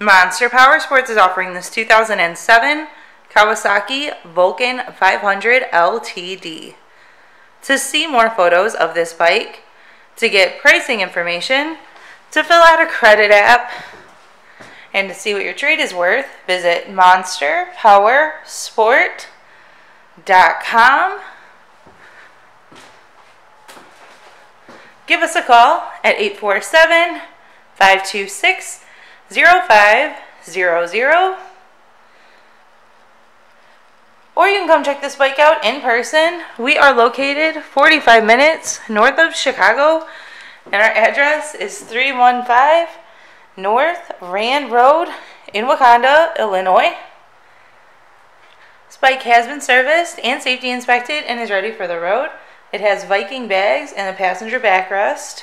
Monster Power Sports is offering this 2007 Kawasaki Vulcan 500 LTD. To see more photos of this bike, to get pricing information, to fill out a credit app, and to see what your trade is worth, visit monsterpowersport.com. Give us a call at 847 526 0500. Or you can come check this bike out in person. We are located 45 minutes north of Chicago, and our address is 315 North Rand Road in Wauconda, Illinois. This bike has been serviced and safety inspected and is ready for the road. It has Viking bags and a passenger backrest.